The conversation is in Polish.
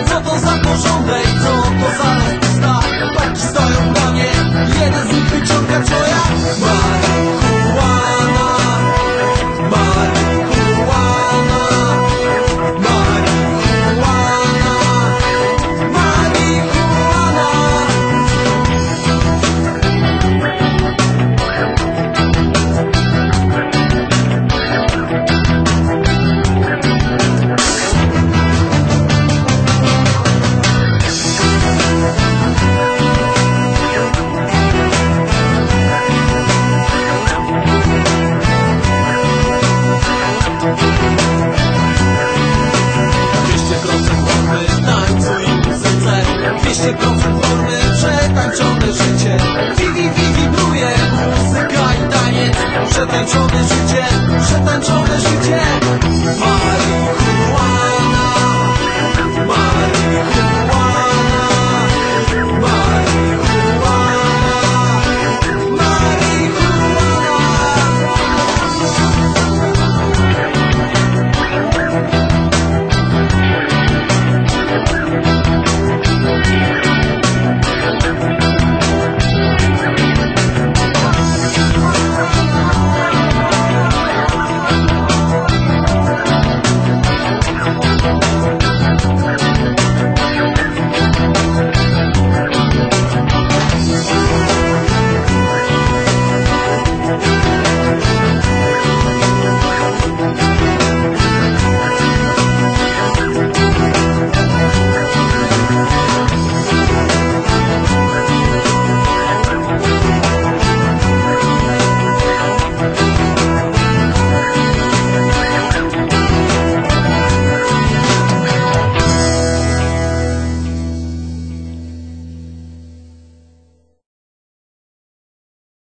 Co to za porządek, co to za Wieście dobrze wolne, przetańczone życie. Wigi, wigi, bruje, gajdanie Przetańczone życie, przetańczone życie. Fajnie.